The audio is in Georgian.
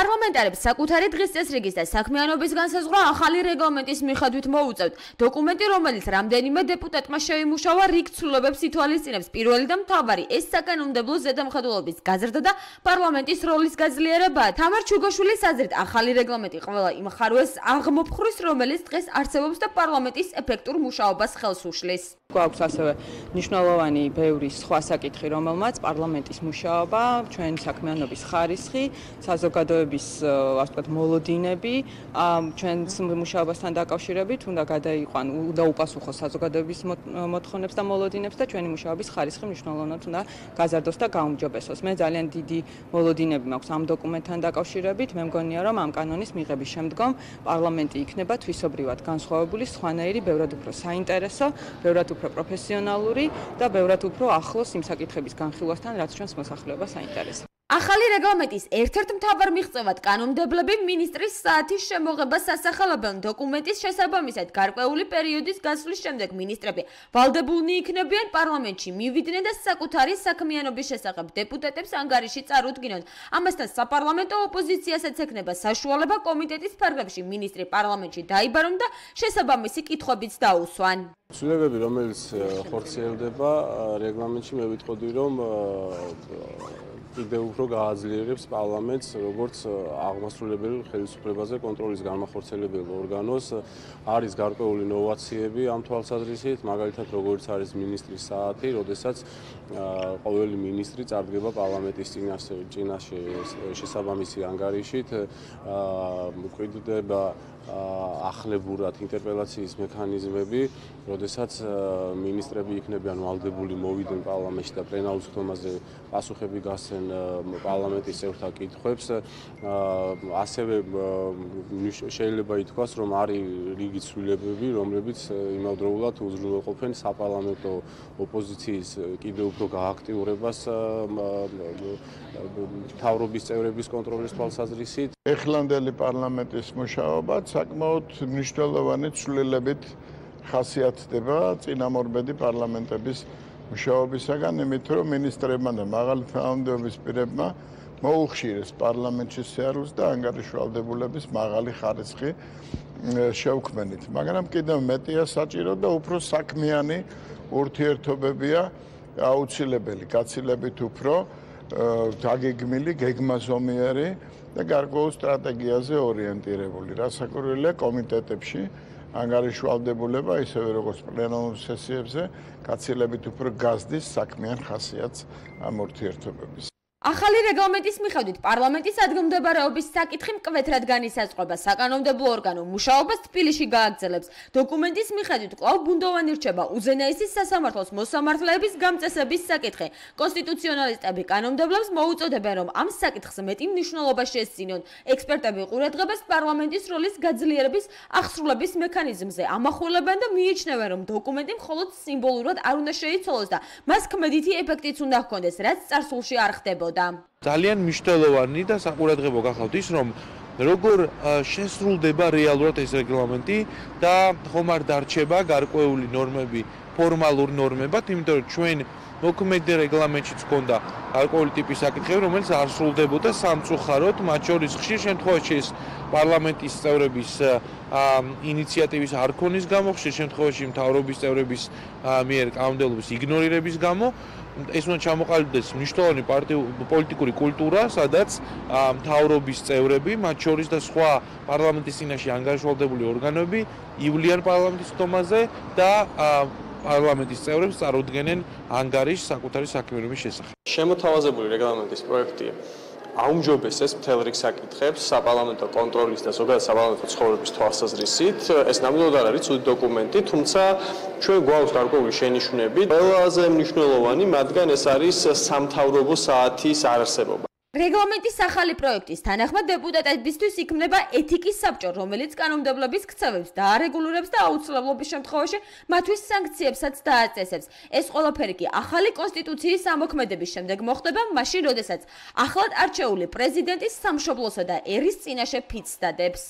პარლამენტარებს საკუთარი დღის წესრიგის და საქმიანობის განსაზღვრა ახალი რეგლამენტის მიხედვით მოუწევთ. დოკუმენტი, რომელიც რამდენიმე დეპუტატმა შეიმუშავა, რიგ ცვლილებებს ითვალისწინებს. პირველი და მთავარი ეს საკანონმდებლო ზედამხედველობის გაზრდა და პარლამენტის როლის გაძლიერება. თამარ ჩუგოშვილის აზრით, ახალი რეგლამენტი ყველა იმ ხარვეს აღმოფხრის, რომელიც დღეს არსებობს და პარლამენტის ეფექტურ მუშაობას ხელს უშლის. გვაქვს ასევე მნიშვნელოვანი ბევრი სხვა საკითხი, რომელმაც პარლამენტის მუშაობა, ჩვენი საქმიანობის ხარისხი, საზოგადოების, ასე ვთქვათ, მოლოდინები, ჩვენს მუშაობასთან დაკავშირებით უნდა გადაიყვან, უნდა უპასუხოს საზოგადოების მოთხოვნებს და მოლოდინებს და ჩვენი მუშაობის ხარისხი მნიშვნელოვნად უნდა გაზარდოს და გაუმჯობესოს. მე ძალიან დიდი მოლოდინები მაქვს ამ დოკუმენტთან დაკავშირებით. მე მგონია, რომ ამ კანონის მიღების შემდგომ პარლამენტი იქნება თვისობრივად განსხვავებული, სხვანაირი, ბევრად უფრო საინტერესო, ბევრად უფრო პროფესიონალური და ბევრად უფრო ახლოს იმ საკითხების განხილვასთან, რაც ჩვენს მოსახლეობას საინტერესებს. ახალი რეგლამენტის ერთ-ერთ მთავარ მიღწევად კანონმდებლები მინისტრის საათის შემოღებას ასახელებენ დოკუმენტის შესაბამისად გარკვეული პერიოდის გასვლის შემდეგ მინისტრები ვალდებულნი იქნებიან პარლამენტში მივიდნენ და საკუთარი საქმიანობის შესახებ დეპუტატებს ანგარიში წარუდგინონ. ამასთან საპარლამენტო ოპოზიციასაც ეკნება საშუალება კომიტეტის ფარგლებში მინისტრი პარლამენტში დაიბარონ და შესაბამისი კითხვებიც დაუსვან. ცვლილებები რომელიც ხორციელდება რეგლამენტში მე ვიტყოდი რომ კიდევ უფრო გააძლიერებს პარლამენტს როგორც აღმასრულებელ ხელისუფლებაზე კონტროლის განმახორციელებელ ორგანოს. არის გარკვეული ნოვაციები ამ თვალსაზრისით. მაგალითად როგორც არის მინისტრის საათი როდესაც ყოველი მინისტრი წარდგება პარლამენტის წინაშე წინაშე შესაბამისი ანგარიშით მკვიდრდება ახლებურად ინტერპელაციის მექანიზმები, როდესაც ministrები იქნებიან ვალდებული მოვიდნენ პარლამენტში და პლენარულ სხდომაზე პასუხები გასცენ პარლამენტის წევრთა კითხვებს. ასევე შეიძლება ითქვას, რომ არის რიგი ცვლილებები, რომლებიც იმავდროულად უზრუნველყოფენ საპარლამენტო ოპოზიციის კიდევ უფრო გააქტიურებას თავრობის წევრების კონტროლის თვალსაზრისით. ეხლანდელი პარლამენტის მუშაობაც საკმაოდ მნიშვნელოვანი ცვლილებით ხასიათდება წინამორბედი პარლამენტების მუშაობისაგან, იმით რომ მინისტრებმა და მაღალი თანამდებობის პირებმა მოუხშირეს პარლამენტში სიარულს და ანგარიშვალდებულების მაღალი ხარისხი შეუქმნით. მაგრამ კიდევ მეტია საჭირო და უფრო საქმიანი ურთიერთობებია აუცილებელი, გაცილებით უფრო დაგეგმილი, გეგმაზომიერი და გარკვეულ სტრატეგიაზე ორიენტირებული. რასაკვირველია კომიტეტებში ანგარიშვალდებულება ისევე როგორც პლენარულ სესიებზე გაცილებით უფრო გაზდის საქმიან ხასიათს ამ ურთიერთობების. ახალი რეგლამენტის მიხედვით პარლამენტის ადგილმდებარეობის საკითხი მკვეთრად განისაზღვრება. საკანონმდებლო ორგანო მუშაობას თბილისში გააგრძელებს. დოკუმენტის მიხედვით კვლავ ბუნდოვანი რჩება უზენაესის სასამართლოს მოსამართლეების გამწესების საკითხი. კონსტიტუციონალისტები კანონმდებლებს მოუწოდებენ რომ ამ საკითხს მეტი მნიშვნელობა შეესწინონ ექსპერტები ყურადღებას პარლამენტის როლის გაძლიერების აღსრულების მექანიზმზე ამახვილებენ და მიიჩნევენ რომ დოკუმენტი მხოლოდ სიმბოლურად არ უნდა შეიცვალოს და მას ქმედითი ეფექტიც უნდა ჰქონდეს რაც წარსულში არ ხდებოდა ხდებოდა. ძალიან მნიშვნელოვანი და საყურადღებო გახავთ ის, რომ როგორ შესრულდება რეალურად ეს რეგლამენტი და ხომ არ დარჩება გარკვეული ნორმები ფორმალურ ნორმებად, იმიტომ რომ ჩვენ მოქმედი რეგლამენტშიც ქონდა გარკვეული ტიპის საკითხები, რომელიც არ სრულდებოდა სამწუხაროდ, მათ შორის ხშირ შემთხვევაში ეს პარლამენტის წევრების ინიციატივის არ ქონის გამო, ხშირ შემთხვევაში მთავრობის წევრების მიერ კანონმდებლობის იგნორირების გამო ეს უნდა ჩამოყალიბდეს მნიშვნელოვანი პოლიტიკური კულტურა, სადაც მთავრობის წევრები, მათ შორის და სხვა პარლამენტის წინაშე ანგარიშვალდებული ორგანოები ივლიან პარლამენტის თომაზე და პარლამენტის წევრებს წარუდგენენ ანგარიშს საკუთარი საქმიანობის შესახებ. შემოთავაზებული რეგლამენტის პროექტია აუმჯობესეს მთელ რიგ საკითხებს საპარლამენტო კონტროლის და ზოგადად საპარლამენტო ცხოვრების თვალსაზრისით. ეს ნამდვილად არ არის ცუდი დოკუმენტი, თუმცა ჩვენ გვაქვს გარკვეული შენიშვნები. ყველაზე მნიშვნელოვანი მათგან ეს არის სამთავრობო საათის არარსებობა. რეგლამენტის ახალი პროექტის თანახმად დეპუტატებისთვის იქმნება ეთიკის საბჭო, რომელიც კანონმდებლობის ქცევებს დაარეგულირებს და აუცილებლობის შემთხვევაში მათთვის სანქციებსაც დააწესებს. ეს ყველაფერი კი ახალი კონსტიტუციის ამოქმედების შემდეგ მოხდება, მაშინ, როდესაც ახლად არჩეული პრეზიდენტის სამშობლოსა და ერის წინაშე ფიცს დადებს.